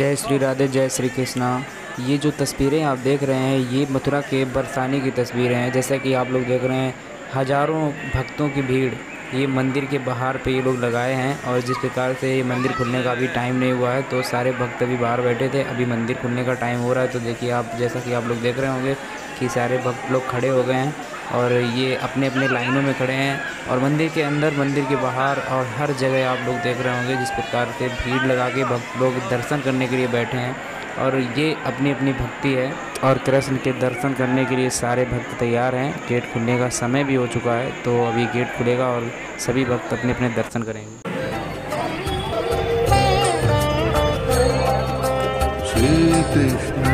जय श्री राधे, जय श्री कृष्णा। ये जो तस्वीरें आप देख रहे हैं, ये मथुरा के बरसाने की तस्वीरें हैं। जैसा कि आप लोग देख रहे हैं, हज़ारों भक्तों की भीड़ ये मंदिर के बाहर पे ये लोग लगाए हैं और जिस प्रकार से ये मंदिर खुलने का अभी टाइम नहीं हुआ है। तो सारे भक्त अभी बाहर बैठे थे, अभी मंदिर खुलने का टाइम हो रहा है। तो देखिए आप, जैसा कि आप लोग देख रहे होंगे कि सारे भक्त लोग खड़े हो गए हैं। और ये अपने अपने लाइनों में खड़े हैं और मंदिर के अंदर, मंदिर के बाहर और हर जगह आप लोग देख रहे होंगे जिस प्रकार से भीड़ लगा के भक्त लोग दर्शन करने के लिए बैठे हैं। और ये अपनी अपनी भक्ति है और कृष्ण के दर्शन करने के लिए सारे भक्त तैयार हैं। गेट खुलने का समय भी हो चुका है तो अभी गेट खुलेगा और सभी भक्त अपने अपने दर्शन करेंगे। श्री कृष्ण